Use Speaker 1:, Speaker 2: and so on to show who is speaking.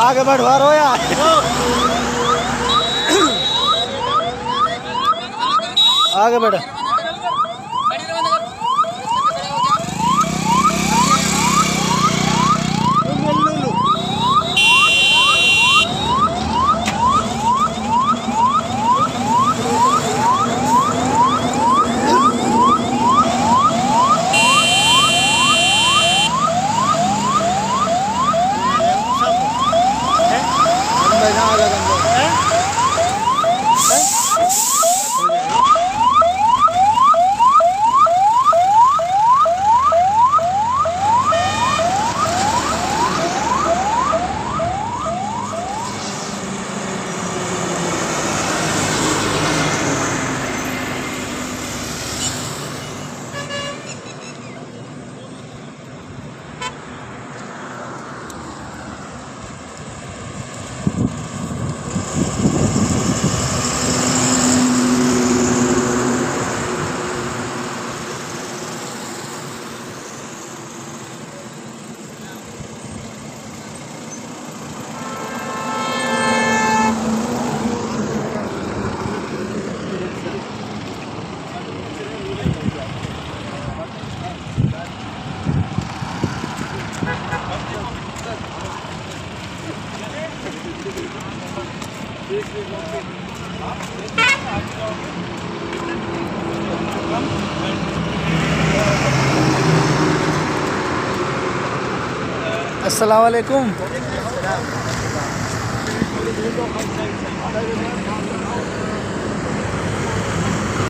Speaker 1: आगे बढ़वा रो यार। आगे बढ़। अस्सलाम वालेकुम